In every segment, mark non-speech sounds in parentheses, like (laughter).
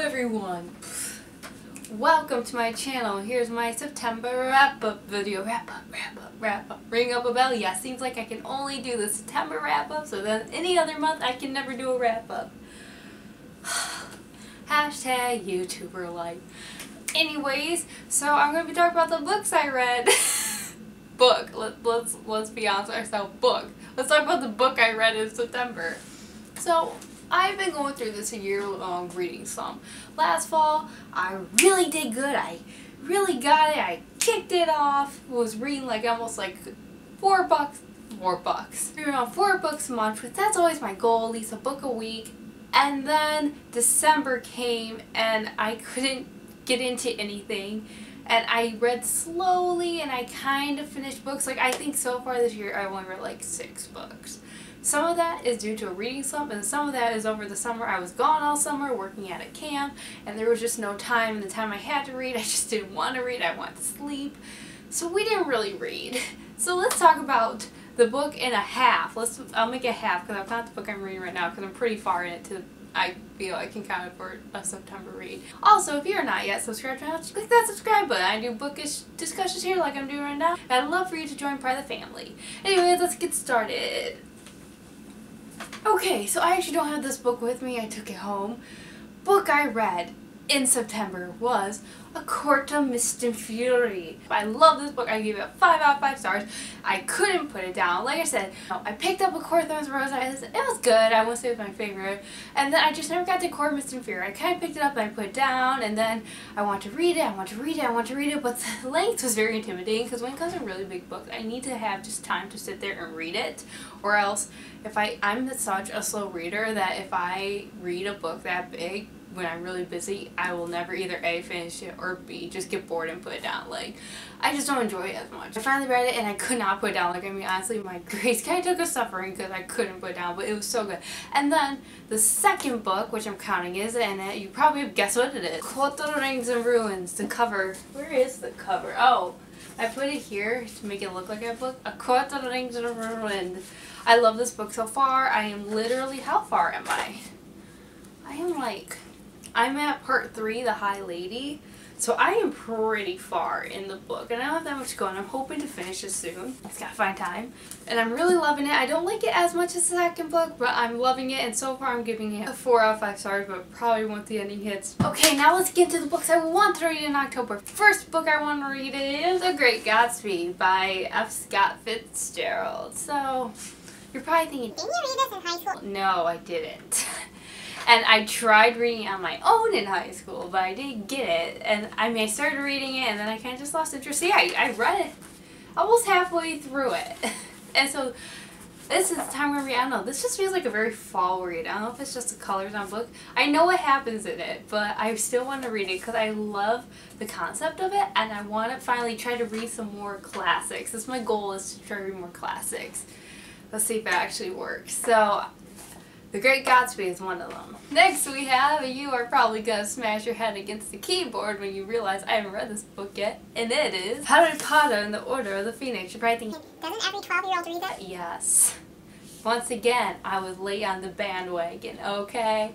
everyone! Welcome to my channel. Here's my September wrap-up video. Wrap-up, wrap-up, wrap-up. Ring up a bell. Yeah, seems like I can only do the September wrap-up, so then any other month I can never do a wrap-up. (sighs) Hashtag YouTuber life. Anyways, so I'm going to be talking about the books I read. (laughs) book. Let, let's, let's be honest with ourselves. Book. Let's talk about the book I read in September. So, I've been going through this a year-long um, reading slump. Last fall, I really did good. I really got it. I kicked it off. Was reading like almost like four bucks, four bucks. Around four books a month, but that's always my goal, at least a book a week. And then December came and I couldn't get into anything. And I read slowly and I kind of finished books. Like I think so far this year I only read like six books. Some of that is due to a reading slump and some of that is over the summer. I was gone all summer working at a camp and there was just no time and the time I had to read (laughs) I just didn't want to read. I wanted to sleep. So we didn't really read. (laughs) So let's talk about the book in a half. Let's I'll make it half because I've not the book I'm reading right now because I'm pretty far in it to I feel I can count it for a September read. Also, if you're not yet subscribed to click that subscribe button. I do bookish discussions here like I'm doing right now. I'd love for you to join part of the family. Anyway, let's get started. Okay, so I actually don't have this book with me. I took it home. Book I read in September was A Court of Mist and Fury. I love this book. I gave it 5 out of 5 stars. I couldn't put it down. Like I said, I picked up A Court of Thorns and Roses. It was good. I won't say it was my favorite. And then I just never got to Court of Mist and Fury. I kind of picked it up and I put it down. And then I want to read it. I want to read it. I want to read it. But the (laughs) length was very intimidating because when it comes to really big books, I need to have just time to sit there and read it. Or else, if I, I'm such a slow reader that if I read a book that big, when I'm really busy, I will never either A, finish it, or B, just get bored and put it down. Like, I just don't enjoy it as much. I finally read it and I could not put it down. Like, I mean, honestly, my (laughs) grades kind of took a suffering because I couldn't put it down, but it was so good. And then, the second book, which I'm counting is in it, you probably guess what it is. Of Wings and Ruins, the cover. Where is the cover? Oh, I put it here to make it look like a book. A of Wings and Ruins. I love this book so far. I am literally, how far am I? I am like I'm at part three, The High Lady. So I am pretty far in the book and I don't have that much going. I'm hoping to finish it soon. It's gotta find time. And I'm really loving it. I don't like it as much as the second book, but I'm loving it and so far I'm giving it a 4 out of 5 stars, but probably once the ending hits. Okay, now let's get to the books I want to read in October. First book I want to read is The Great Gatsby by F. Scott Fitzgerald. So, you're probably thinking, Didn't you read this in high school? No, I didn't. (laughs) And I tried reading it on my own in high school, but I didn't get it. And I mean, I started reading it, and then I kind of just lost interest. See, I, I read it almost halfway through it. (laughs) and so this is the time where we, I don't know, this just feels like a very fall read. I don't know if it's just the colors on book. I know what happens in it, but I still want to read it because I love the concept of it, and I want to finally try to read some more classics. That's my goal is to try to read more classics. Let's see if it actually works. So the Great Gatsby is one of them. Next we have, you are probably going to smash your head against the keyboard when you realize I haven't read this book yet, and it is Harry Potter and the Order of the Phoenix. You're probably thinking, Doesn't every 12 year old read that? yes. Once again, I was late on the bandwagon, okay?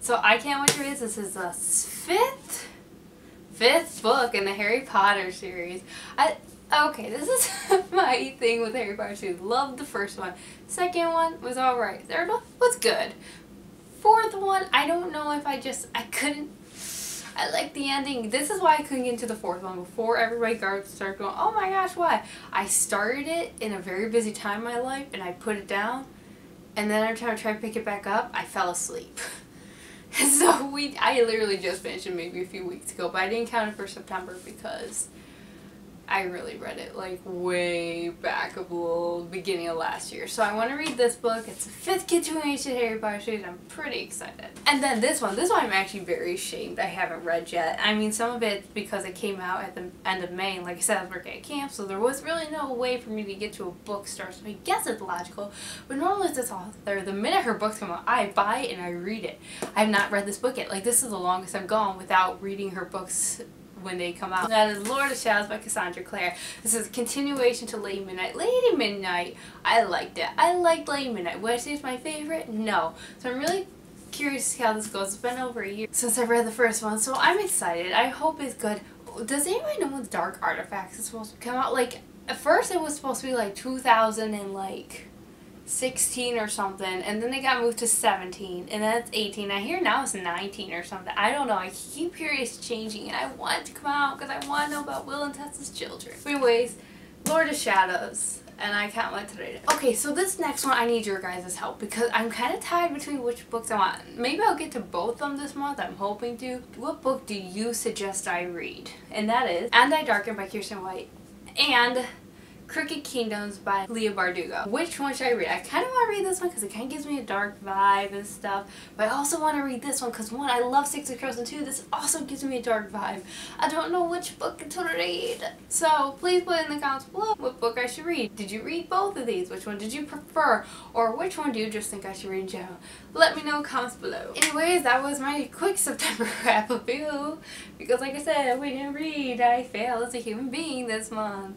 So I can't wait to read this. This is the fifth, fifth book in the Harry Potter series. I Okay, this is (laughs) my thing with Harry Potter 2. Loved the first one. Second one was alright. Third one was good. Fourth one, I don't know if I just, I couldn't, I like the ending. This is why I couldn't get into the fourth one before everybody started going, oh my gosh, why? I started it in a very busy time in my life and I put it down and then every time I tried to pick it back up, I fell asleep. (laughs) so we, I literally just finished it maybe a few weeks ago, but I didn't count it for September because I really read it like way back of the beginning of last year. So I want to read this book. It's the fifth continuation of Harry Potter series. I'm pretty excited. And then this one. This one I'm actually very ashamed I haven't read yet. I mean some of it because it came out at the end of May like I said I was working at camp so there was really no way for me to get to a bookstore so I guess it's logical. But normally this author, the minute her books come out I buy it and I read it. I have not read this book yet. Like this is the longest I've gone without reading her books when they come out. That is Lord of Shadows by Cassandra Clare. This is a continuation to Lady Midnight. Lady Midnight, I liked it. I liked Lady Midnight. Was it my favorite? No. So I'm really curious to see how this goes. It's been over a year since I read the first one, so I'm excited. I hope it's good. Does anybody know when Dark Artifices is supposed to come out? Like, at first it was supposed to be like 2000 and like 16 or something, and then they got moved to 17, and then it's 18. I hear now it's 19 or something. I don't know. I keep hearing it's changing, and I want to come out because I want to know about Will and Tessa's children. Anyways, Lord of Shadows, and I can't wait to read it. Okay, so this next one, I need your guys' help because I'm kind of tied between which books I want. Maybe I'll get to both of them this month. I'm hoping to. What book do you suggest I read? And that is And I Darken by Kiersten White and Crooked Kingdoms by Leigh Bardugo. Which one should I read? I kind of want to read this one because it kind of gives me a dark vibe and stuff. But I also want to read this one because one, I love Six of Crows and two, this also gives me a dark vibe. I don't know which book to read. So please put in the comments below what book I should read. Did you read both of these? Which one did you prefer? Or which one do you just think I should read in general? Let me know in comments below. Anyways, that was my quick (laughs) September wrap up. Because like I said, we didn't read. I failed as a human being this month.